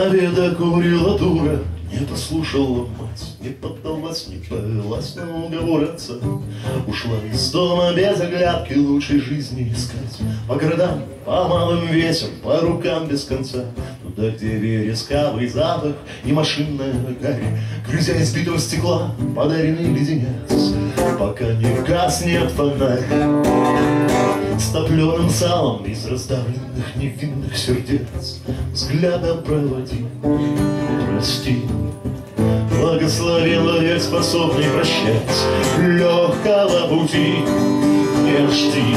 Набедокурила дура, не послушала мать, не поддалась, не повелась на уговор отца. Ушла из дома без оглядки лучшей жизни искать. По городам, по малым весям, по рукам без конца. Туда, где верескавый запах и машинная гарь, Грызя избитого стекла, подаренный леденец, Пока не гаснет фонарь. С топленым салом из раздавленных невинных сердец Взглядом проводи, прости. Благословен вовек способный прощать Легкого пути. Не жди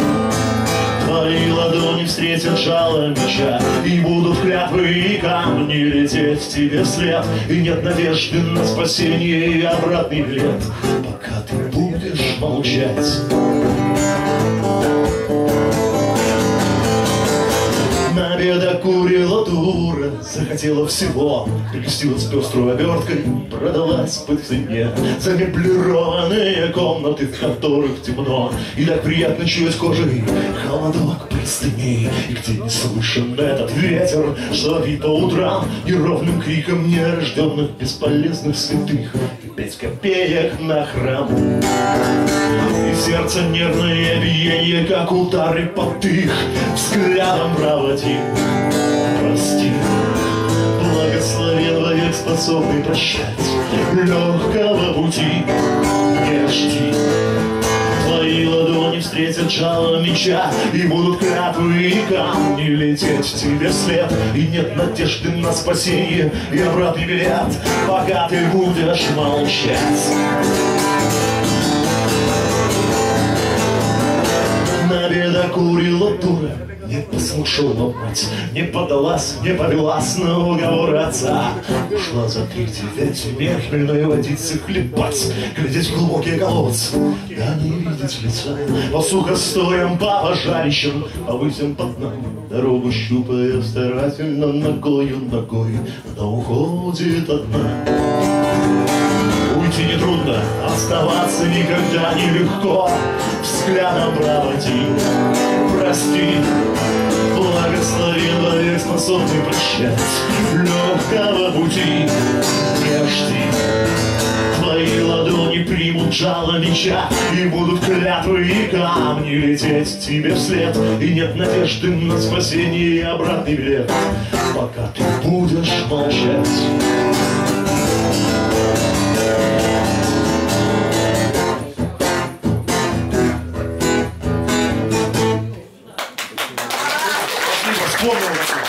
Твои ладони встретят жало меча И будут клятвы и камни лететь тебе вслед. И нет надежды на спасение и обратный билет Пока ты будешь молчать Набедокурила дура, захотела всего Прикрестилась пестрой оберткой, продалась по цене. Замеблированные комнаты, в которых темно И так приятно чуять кожей холодок простыней И где не слышен этот ветер, что вит по утрам Неровным криком нерожденных бесполезных святых. Пять копеек на храм. И сердце нервное биение, как удары потых Взглядом проводи вовек способный прощать. Легкого пути не жди. Твои ладони встретят жало меча И будут клятвы и камни лететь тебе вслед. И нет надежды на спасение и обратный билет. Пока ты будешь молчать Набедокурила дура не послушала мать, не подалась, не повелась на уговор отца. Ушла за три девять мерхмельной водицы хлебать, глядеть в глубокие колодцы, да не видеть лица. По сухостоям, по пожарищам, по высям под нами, дорогу щупая старательно ногою ногой, она уходит одна. Уйти нетрудно, оставаться никогда нелегко Взглядом проводи, прости Благословен вовек способный прощать. Легкого пути не жди Твои ладони примут жало меча И будут клятвы и камни лететь тебе вслед. И нет надежды на спасение и обратный билет. Пока ты будешь молчать もう。